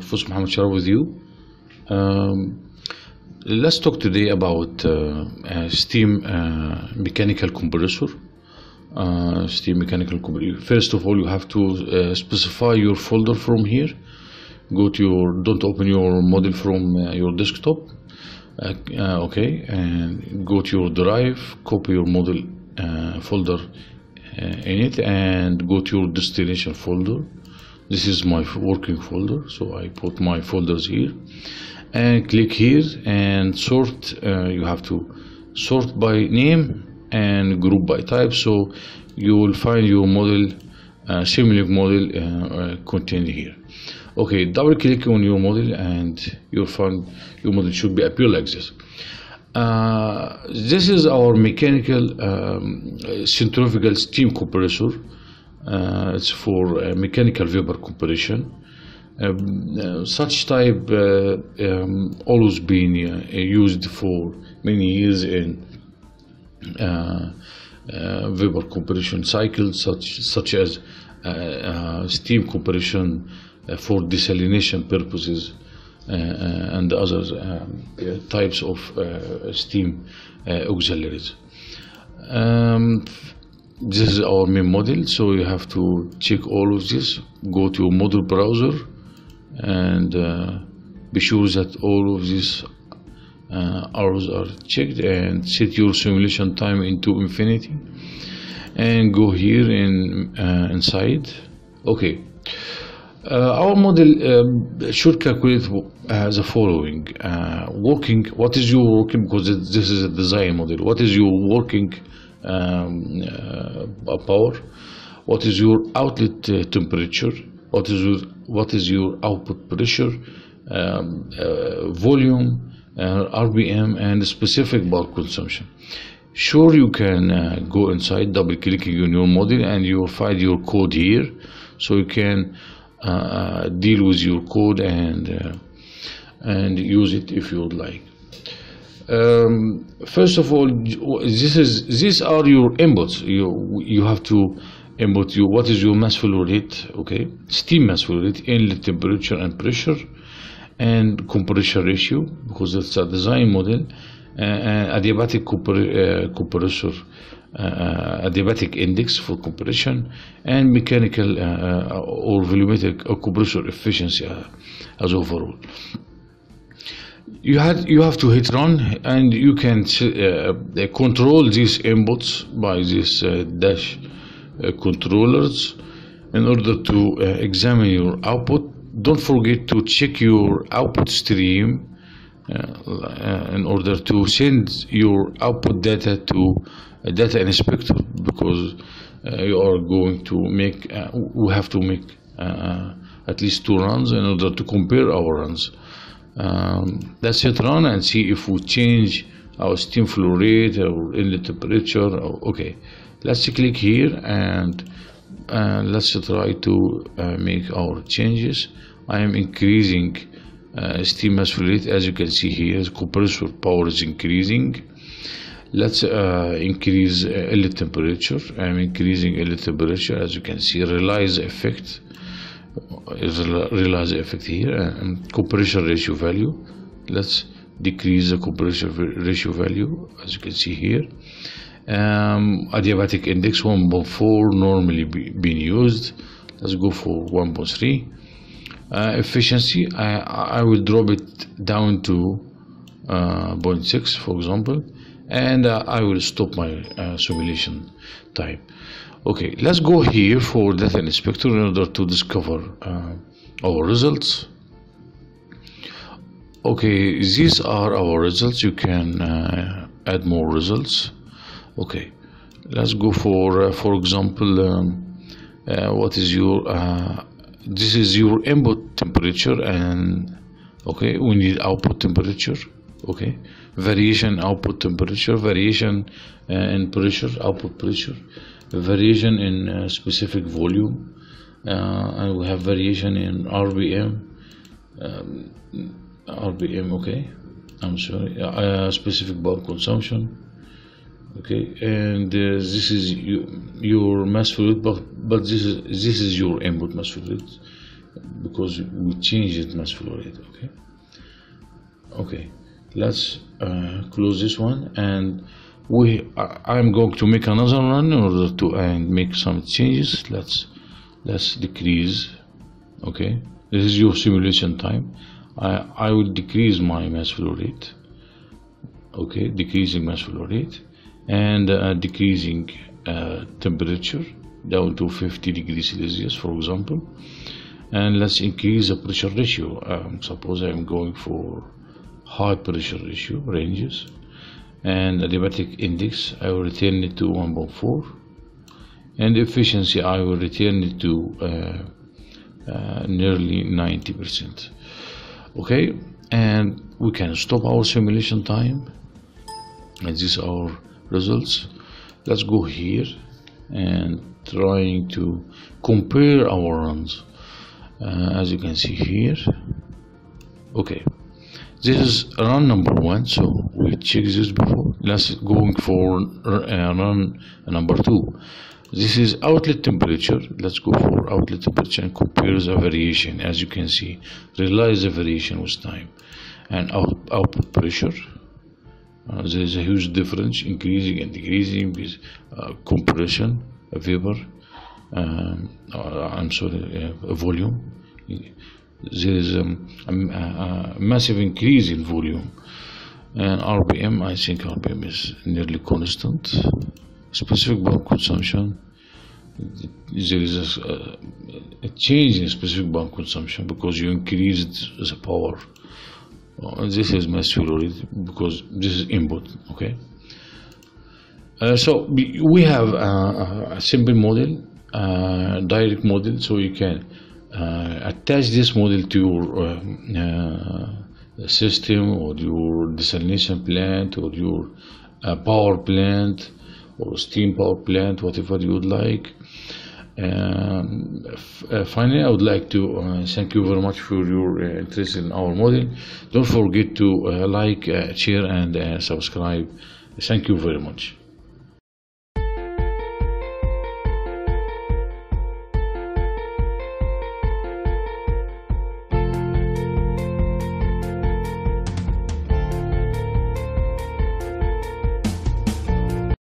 Professor Mohamed Sharaf with you. Um, let's talk today about uh, uh, steam uh, mechanical compressor. Uh, steam mechanical compressor. First of all, you have to uh, specify your folder from here. Go to your, don't open your model from uh, your desktop. Okay, and go to your drive, copy your model folder in it, and go to your destination folder. This is my working folder, so I put my folders here, and click here and sort. Uh, you have to sort by name and group by type, so you will find your model, uh, Simulink model uh, uh, contained here. Okay, double click on your model and you'll find your model should be appear like this. Uh, this is our mechanical um, centrifugal steam compressor. Uh, it's for mechanical vapor compression. Um, uh, such type uh, um, always been used for many years in vapor compression cycles, such such as steam compression for desalination purposes uh, and other um, types of uh, steam uh, auxiliaries. Um, this is our main model, so you have to check all of this. Go to model browser and uh, be sure that all of these uh, arrows are checked and set your simulation time into infinity. And go here in uh, inside. Okay. Uh, our model um, should calculate uh, the following uh, working what is your working because this is a design model what is your working um, uh, power. What is your outlet uh, temperature? What is your what is your output pressure um, uh, volume RPM and specific bulk consumption? Sure you can uh, go inside double clicking on your model and you will find your code here. So you can uh, deal with your code and uh, and use it if you would like um, first of all this is these are your inputs. You you have to input you what is your mass flow rate okay? Steam mass flow rate inlet temperature and pressure and compression ratio because it's a design model uh, uh, adiabatic uh, compressor uh, adiabatic index for compression and mechanical uh, uh, or volumetric uh, compressor efficiency uh, as overall you had you have to hit run and you can uh, control these inputs by these uh, dash uh, controllers in order to uh, examine your output. Don't forget to check your output stream uh, uh, in order to send your output data to a data inspector because you are going to make we have to make at least two runs in order to compare our runs um, let's hit run and see if we change our steam flow rate or inlet temperature or, okay. Let's click here and uh, let's try to uh, make our changes. I am increasing uh, steam mass flow rate. As you can see here compressor power is increasing. Let's uh, increase uh, inlet temperature I'm increasing inlet temperature. As you can see realize effect realize effect here and compression ratio value. Let's decrease the compression ratio value as you can see here. Um, adiabatic index 1.4 normally be, being used. Let's go for 1.3 uh, efficiency I, I will drop it down to uh, 0.6 for example and uh, I will stop my uh, simulation time okay let's go here for data inspector in order to discover uh, our results. Okay these are our results. You can uh, add more results. Okay let's go for uh, for example um, uh, what is your uh, this is your input temperature and okay we need output temperature. Okay variation output temperature variation uh, in pressure output pressure variation in uh, specific volume. Uh, and we have variation in RPM um, okay. I'm sorry. Uh, specific bulk consumption. Okay. And this is you, your mass fluid but, but this is this is your input mass fluid because we change it mass flow rate okay. Okay. Let's uh, close this one and we I'm going to make another run in order to and make some changes. Let's let's decrease okay? This is your simulation time. I, I will decrease my mass flow rate okay? Decreasing mass flow rate and uh, decreasing uh, temperature down to 50 degrees Celsius for example. And let's increase the pressure ratio. Um, suppose I'm going for high pressure ratio ranges and adiabatic index I will return it to 1.4 and efficiency I will return it to uh, uh, nearly 90% okay? And we can stop our simulation time. And these are our results. Let's go here and trying to compare our runs. Uh, as you can see here. Okay this is run number one so we checked this before. Let's going for uh, run number two. This is outlet temperature. Let's go for outlet temperature and compare the variation. As you can see realize the variation with time and out, output pressure. Uh, there is a huge difference increasing and decreasing with uh, compression vapor um, uh, I'm sorry uh, volume there is a, a, a massive increase in volume. And RPM I think RPM is nearly constant. Specific bulk consumption there is a, a change in specific bulk consumption because you increased the power. Uh, this is flow rate because this is input okay? Uh, so we have a, a simple model direct model so you can attach this model to your um, uh, system or your desalination plant or your uh, power plant or steam power plant whatever you would like um, uh, finally, I would like to uh, thank you very much for your uh, interest in our model. Don't forget to uh, like, uh, share, and uh, subscribe. Thank you very much.